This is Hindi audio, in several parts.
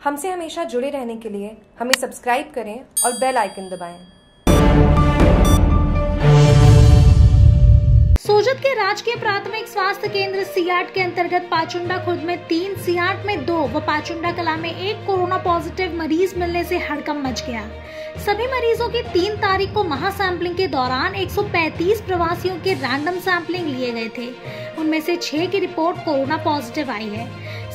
हमसे हमेशा जुड़े रहने के लिए हमें सब्सक्राइब करें और बेल आइकन दबाएँ। सोजत के राजकीय प्राथमिक स्वास्थ्य केंद्र सियाट के अंतर्गत पाचुंडा खुर्द में तीन, सियाट में दो व पाचुंडा कला में एक कोरोना पॉजिटिव मरीज़ मिलने से हड़कम मच गया। सभी मरीजों की तीन तारीख को महासैम्पलिंग के दौरान 135 प्रवासियों के रैंडम सैंपलिंग लिए गए थे। उनमें से छह की रिपोर्ट कोरोना पॉजिटिव आई है।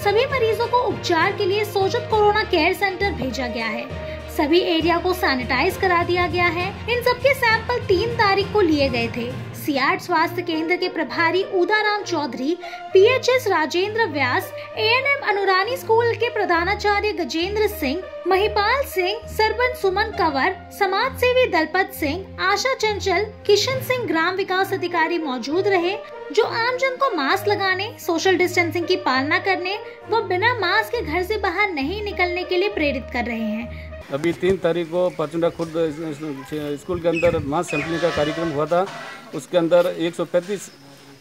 सभी मरीजों को उपचार के लिए सोजत कोरोना केयर सेंटर भेजा गया है। सभी एरिया को सैनिटाइज करा दिया गया है। इन सबके सैंपल तीन तारीख को लिए गए थे। सियाट स्वास्थ्य केंद्र के प्रभारी Udaram Chaudhary, PHS Rajendra Vyas ANM Anurani school के प्रधानाचार्य गजेंद्र सिंह, महिपाल सिंह, सरपंच सुमन कंवर समाज सेवी दलपत सिंह, आशा चंचल, किशन सिंह ग्राम विकास अधिकारी मौजूद रहे, जो आमजन को मास्क लगाने सोशल डिस्टेंसिंग की पालना करने, व बिना मास्क के घर से बाहर नहीं निकलने के लिए प्रेरित कर रहे हैं। अभी तीन तारीख को पचुंडा खुर्द स्कूल के अंदर मास सैंपलिंग का कार्यक्रम हुआ था। उसके अंदर 135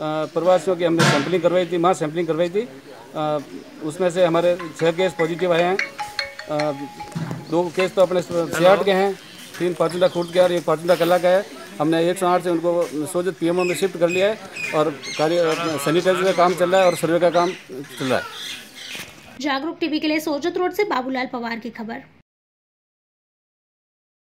प्रवासियों की हमने सैंपलिंग करवाई थी, मास सैंपलिंग करवाई थी। उसमें से हमारे छः केस पॉजिटिव आए हैं। दो केस तो अपने सियाट के हैं, तीन पाचुंडा खुर्द के और एक पाचुंडा कला का है। हमने एक सौ आठ से उनको सोजत पी में शिफ्ट कर लिया है और कार्य, सैनिटाइजर का काम चल रहा है और सर्वे का काम चल रहा है। जागरूक टीवी के लिए सोजत रोड से बाबूलाल पवार की खबर।